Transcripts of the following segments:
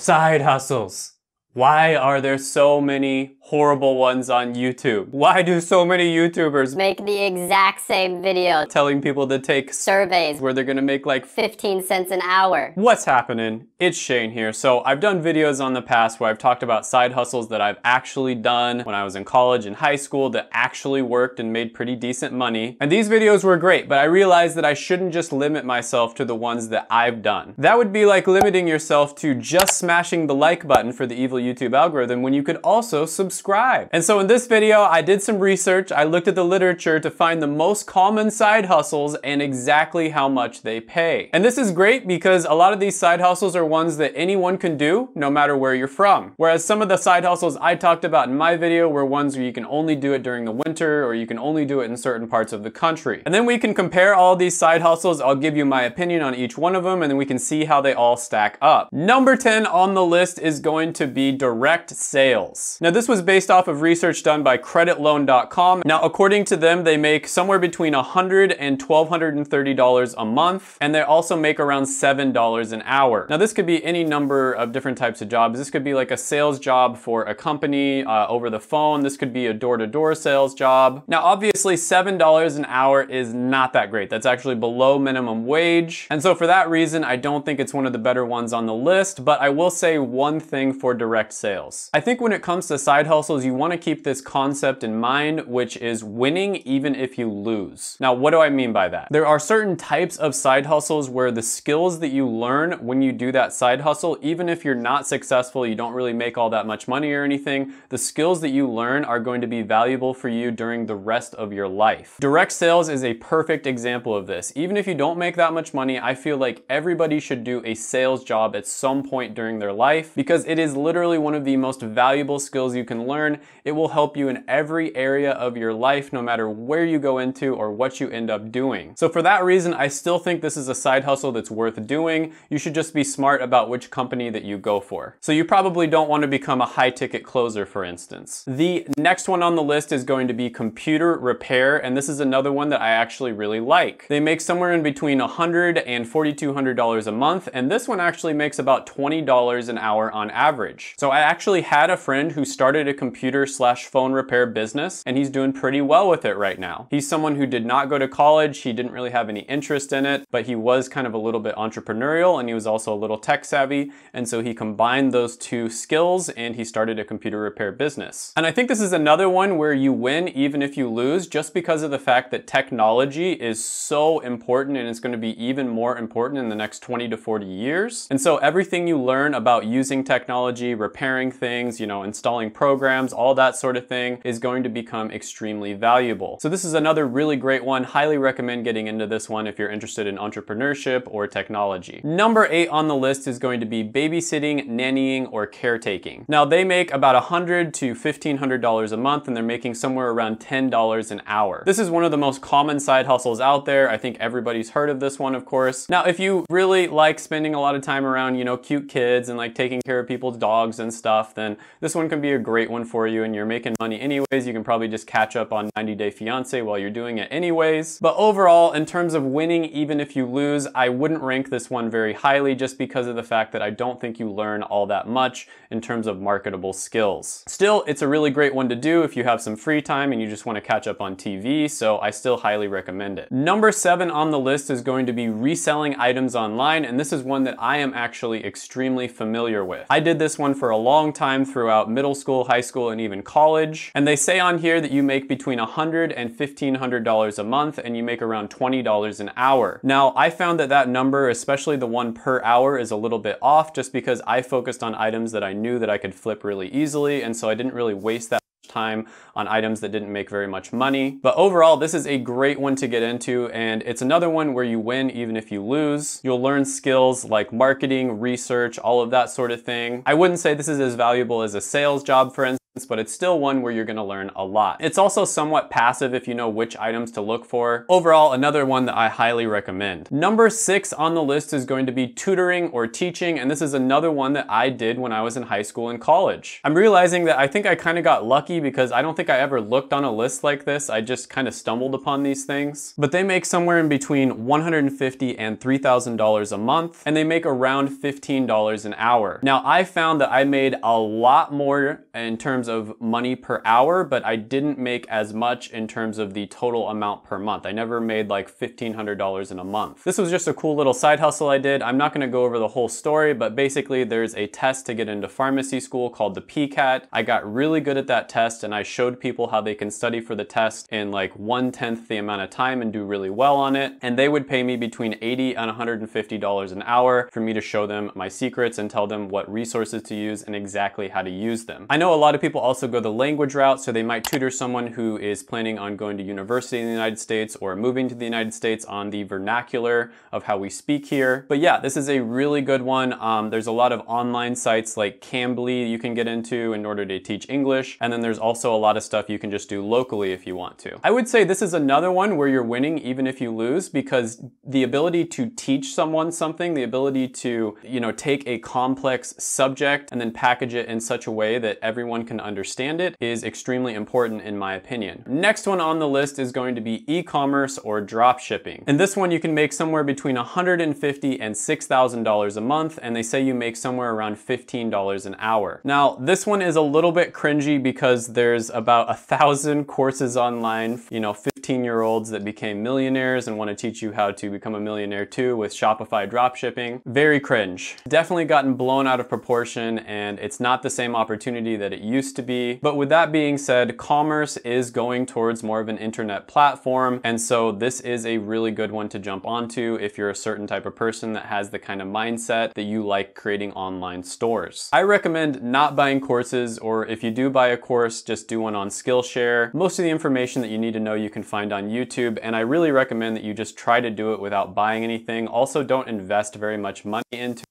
Side hustles. Why are there so many horrible ones on YouTube? Why do so many YouTubers Make the exact same video. telling people to take Surveys, where they're gonna make like 15 cents an hour. What's happening? It's Shane here. So I've done videos on the past where I've talked about side hustles that I've actually done when I was in college and high school that actually worked and made pretty decent money. And these videos were great, but I realized that I shouldn't just limit myself to the ones that I've done. That would be like limiting yourself to just smashing the like button for the evil YouTube algorithm when you could also subscribe. And so in this video, I did some research. I looked at the literature to find the most common side hustles and exactly how much they pay. And this is great because a lot of these side hustles are ones that anyone can do no matter where you're from. Whereas some of the side hustles I talked about in my video were ones where you can only do it during the winter or you can only do it in certain parts of the country. And then we can compare all these side hustles. I'll give you my opinion on each one of them and then we can see how they all stack up. Number 10 on the list is going to be direct sales. Now this was based off of research done by creditloan.com. Now according to them, they make somewhere between $100 and $1,230 a month, and they also make around $7 an hour. Now this could be any number of different types of jobs. This could be like a sales job for a company uh, over the phone. This could be a door-to-door -door sales job. Now obviously $7 an hour is not that great. That's actually below minimum wage. And so for that reason, I don't think it's one of the better ones on the list, but I will say one thing for direct sales. I think when it comes to side hustles, you wanna keep this concept in mind, which is winning even if you lose. Now, what do I mean by that? There are certain types of side hustles where the skills that you learn when you do that side hustle, even if you're not successful, you don't really make all that much money or anything, the skills that you learn are going to be valuable for you during the rest of your life. Direct sales is a perfect example of this. Even if you don't make that much money, I feel like everybody should do a sales job at some point during their life because it is literally one of the most valuable skills you can learn. It will help you in every area of your life, no matter where you go into or what you end up doing. So for that reason, I still think this is a side hustle that's worth doing. You should just be smart about which company that you go for. So you probably don't want to become a high ticket closer, for instance. The next one on the list is going to be computer repair, and this is another one that I actually really like. They make somewhere in between $100 and $4,200 a month, and this one actually makes about $20 an hour on average. So I actually had a friend who started a computer slash phone repair business, and he's doing pretty well with it right now. He's someone who did not go to college, he didn't really have any interest in it, but he was kind of a little bit entrepreneurial and he was also a little tech savvy, and so he combined those two skills and he started a computer repair business. And I think this is another one where you win even if you lose, just because of the fact that technology is so important and it's gonna be even more important in the next 20 to 40 years. And so everything you learn about using technology, repairing things, you know, installing programs, all that sort of thing is going to become extremely valuable. So this is another really great one. Highly recommend getting into this one if you're interested in entrepreneurship or technology. Number eight on the list is going to be babysitting, nannying, or caretaking. Now they make about 100 to $1,500 a month and they're making somewhere around $10 an hour. This is one of the most common side hustles out there. I think everybody's heard of this one, of course. Now, if you really like spending a lot of time around, you know, cute kids and like taking care of people's dogs and stuff, then this one can be a great one for you and you're making money anyways. You can probably just catch up on 90 Day Fiance while you're doing it anyways. But overall, in terms of winning, even if you lose, I wouldn't rank this one very highly just because of the fact that I don't think you learn all that much in terms of marketable skills. Still, it's a really great one to do if you have some free time and you just want to catch up on TV, so I still highly recommend it. Number seven on the list is going to be reselling items online, and this is one that I am actually extremely familiar with. I did this one for a long time throughout middle school, high school, and even college, and they say on here that you make between $100 and $1,500 a month, and you make around $20 an hour. Now, I found that that number, especially the one per hour, is a little bit off just because I focused on items that I knew that I could flip really easily, and so I didn't really waste that time on items that didn't make very much money. But overall, this is a great one to get into and it's another one where you win even if you lose. You'll learn skills like marketing, research, all of that sort of thing. I wouldn't say this is as valuable as a sales job, for instance, but it's still one where you're gonna learn a lot. It's also somewhat passive if you know which items to look for. Overall, another one that I highly recommend. Number six on the list is going to be tutoring or teaching, and this is another one that I did when I was in high school and college. I'm realizing that I think I kind of got lucky because I don't think I ever looked on a list like this. I just kind of stumbled upon these things. But they make somewhere in between 150 and $3,000 a month, and they make around $15 an hour. Now, I found that I made a lot more in terms of money per hour, but I didn't make as much in terms of the total amount per month. I never made like $1,500 in a month. This was just a cool little side hustle I did. I'm not gonna go over the whole story, but basically there's a test to get into pharmacy school called the PCAT. I got really good at that test and I showed people how they can study for the test in like one-tenth the amount of time and do really well on it. And they would pay me between 80 and $150 an hour for me to show them my secrets and tell them what resources to use and exactly how to use them. I know a lot of people also go the language route, so they might tutor someone who is planning on going to university in the United States or moving to the United States on the vernacular of how we speak here. But yeah, this is a really good one. Um, there's a lot of online sites like Cambly you can get into in order to teach English. And then there's also a lot of stuff you can just do locally if you want to. I would say this is another one where you're winning even if you lose because the ability to teach someone something, the ability to, you know, take a complex subject and then package it in such a way that everyone can understand it is extremely important in my opinion. Next one on the list is going to be e-commerce or drop shipping. And this one you can make somewhere between 150 and $6,000 a month and they say you make somewhere around $15 an hour. Now this one is a little bit cringy because there's about a thousand courses online, you know, 15 year olds that became millionaires and want to teach you how to become a millionaire too with Shopify dropshipping. Very cringe. Definitely gotten blown out of proportion and it's not the same opportunity that it used to be. But with that being said, commerce is going towards more of an internet platform. And so this is a really good one to jump onto if you're a certain type of person that has the kind of mindset that you like creating online stores. I recommend not buying courses or if you do buy a course, just do one on Skillshare. Most of the information that you need to know you can find on YouTube and I really recommend that you just try to do it without buying anything. Also don't invest very much money into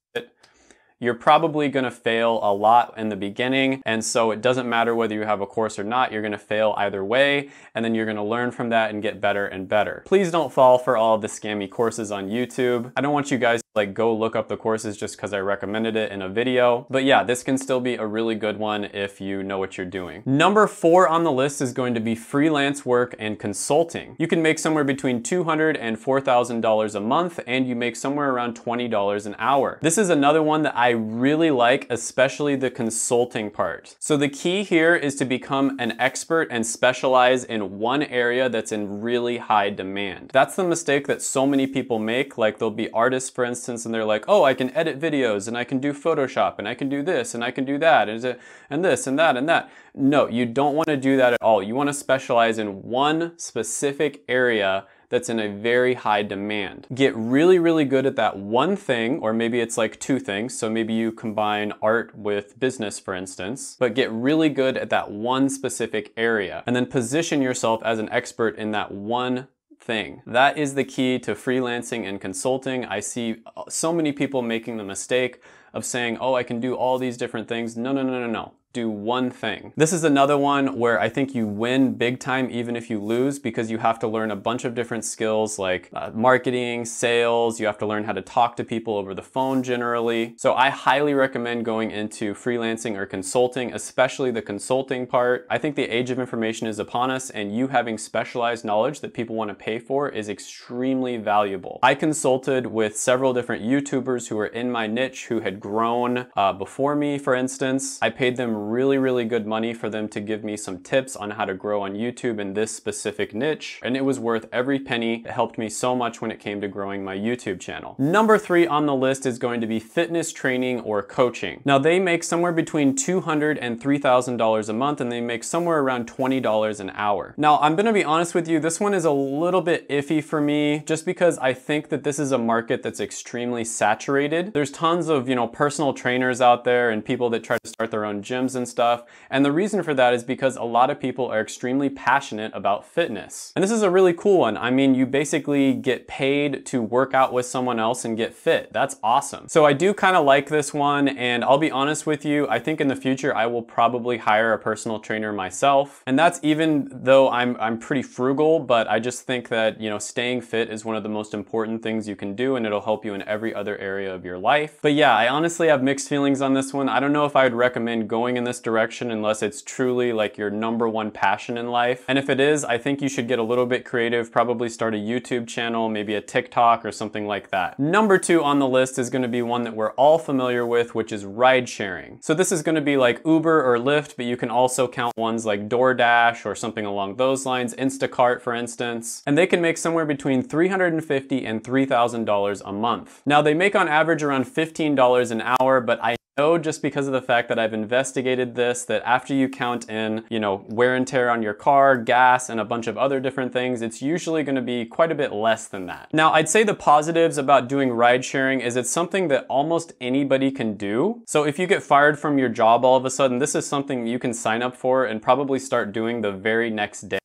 you're probably gonna fail a lot in the beginning. And so it doesn't matter whether you have a course or not, you're gonna fail either way. And then you're gonna learn from that and get better and better. Please don't fall for all the scammy courses on YouTube. I don't want you guys like go look up the courses just because I recommended it in a video. But yeah, this can still be a really good one if you know what you're doing. Number four on the list is going to be freelance work and consulting. You can make somewhere between $200 and $4,000 a month and you make somewhere around $20 an hour. This is another one that I really like, especially the consulting part. So the key here is to become an expert and specialize in one area that's in really high demand. That's the mistake that so many people make. Like they'll be artists, for instance, and they're like, oh, I can edit videos and I can do Photoshop and I can do this and I can do that and, and this and that and that. No, you don't want to do that at all. You want to specialize in one specific area that's in a very high demand. Get really, really good at that one thing, or maybe it's like two things. So maybe you combine art with business, for instance, but get really good at that one specific area and then position yourself as an expert in that one thing. That is the key to freelancing and consulting. I see uh, so many people making the mistake of saying, oh, I can do all these different things. No, no, no, no, no do one thing. This is another one where I think you win big time even if you lose because you have to learn a bunch of different skills like uh, marketing, sales, you have to learn how to talk to people over the phone generally. So I highly recommend going into freelancing or consulting, especially the consulting part. I think the age of information is upon us and you having specialized knowledge that people want to pay for is extremely valuable. I consulted with several different YouTubers who were in my niche who had grown uh, before me, for instance. I paid them really, really good money for them to give me some tips on how to grow on YouTube in this specific niche. And it was worth every penny. It helped me so much when it came to growing my YouTube channel. Number three on the list is going to be fitness training or coaching. Now they make somewhere between $200 and $3,000 a month and they make somewhere around $20 an hour. Now I'm gonna be honest with you, this one is a little bit iffy for me just because I think that this is a market that's extremely saturated. There's tons of, you know, personal trainers out there and people that try to start their own gyms forums and stuff. And the reason for that is because a lot of people are extremely passionate about fitness. And this is a really cool one. I mean, you basically get paid to work out with someone else and get fit. That's awesome. So I do kind of like this one. And I'll be honest with you, I think in the future, I will probably hire a personal trainer myself. And that's even though I'm, I'm pretty frugal, but I just think that, you know, staying fit is one of the most important things you can do and it'll help you in every other area of your life. But yeah, I honestly have mixed feelings on this one. I don't know if I would recommend going in this direction unless it's truly like your number one passion in life. And if it is, I think you should get a little bit creative, probably start a YouTube channel, maybe a TikTok or something like that. Number two on the list is gonna be one that we're all familiar with, which is ride sharing. So this is gonna be like Uber or Lyft, but you can also count ones like DoorDash or something along those lines, Instacart for instance. And they can make somewhere between 350 and $3,000 a month. Now they make on average around $15 an hour, but I know just because of the fact that I've investigated this that after you count in, you know, wear and tear on your car, gas, and a bunch of other different things, it's usually gonna be quite a bit less than that. Now, I'd say the positives about doing ride sharing is it's something that almost anybody can do. So if you get fired from your job all of a sudden, this is something you can sign up for and probably start doing the very next day.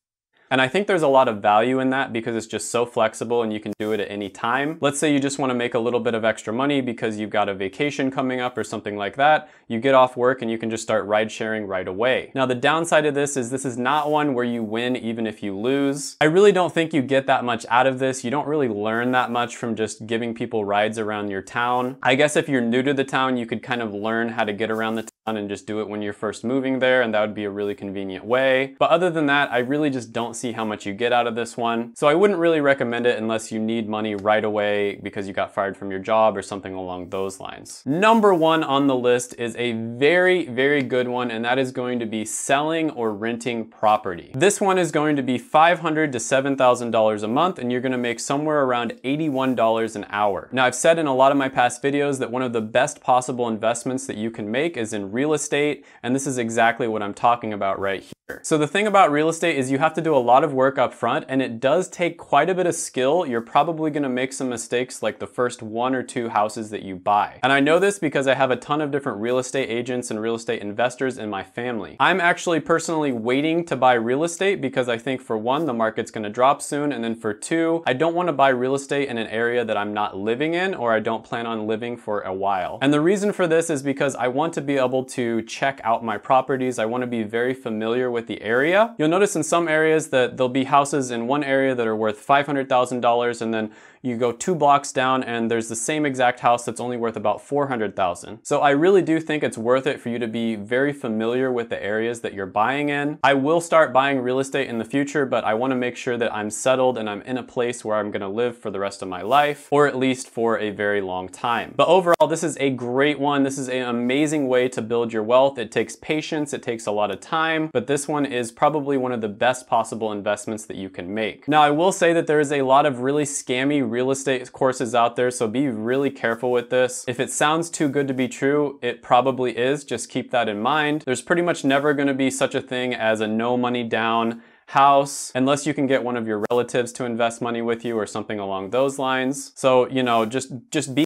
And I think there's a lot of value in that because it's just so flexible and you can do it at any time. Let's say you just want to make a little bit of extra money because you've got a vacation coming up or something like that. You get off work and you can just start ride sharing right away. Now the downside of this is this is not one where you win even if you lose. I really don't think you get that much out of this. You don't really learn that much from just giving people rides around your town. I guess if you're new to the town, you could kind of learn how to get around the town and just do it when you're first moving there and that would be a really convenient way. But other than that, I really just don't see how much you get out of this one. So I wouldn't really recommend it unless you need money right away because you got fired from your job or something along those lines. Number one on the list is a very, very good one, and that is going to be selling or renting property. This one is going to be $500 to $7,000 a month, and you're gonna make somewhere around $81 an hour. Now, I've said in a lot of my past videos that one of the best possible investments that you can make is in real estate, and this is exactly what I'm talking about right here. So the thing about real estate is you have to do a lot of work up front and it does take quite a bit of skill. You're probably gonna make some mistakes like the first one or two houses that you buy. And I know this because I have a ton of different real estate agents and real estate investors in my family. I'm actually personally waiting to buy real estate because I think for one, the market's gonna drop soon. And then for two, I don't wanna buy real estate in an area that I'm not living in or I don't plan on living for a while. And the reason for this is because I want to be able to check out my properties. I wanna be very familiar with the area. You'll notice in some areas that there'll be houses in one area that are worth $500,000 and then you go two blocks down and there's the same exact house that's only worth about 400,000. So I really do think it's worth it for you to be very familiar with the areas that you're buying in. I will start buying real estate in the future, but I wanna make sure that I'm settled and I'm in a place where I'm gonna live for the rest of my life, or at least for a very long time. But overall, this is a great one. This is an amazing way to build your wealth. It takes patience, it takes a lot of time, but this one is probably one of the best possible investments that you can make. Now, I will say that there is a lot of really scammy real estate courses out there, so be really careful with this. If it sounds too good to be true, it probably is. Just keep that in mind. There's pretty much never gonna be such a thing as a no money down house unless you can get one of your relatives to invest money with you or something along those lines. So, you know, just just be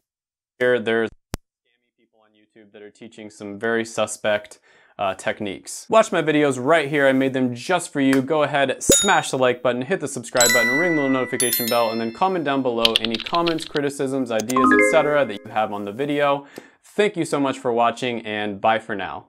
here. There's scammy people on YouTube that are teaching some very suspect uh, techniques. Watch my videos right here. I made them just for you. Go ahead, smash the like button, hit the subscribe button, ring the notification bell, and then comment down below any comments, criticisms, ideas, etc. that you have on the video. Thank you so much for watching and bye for now.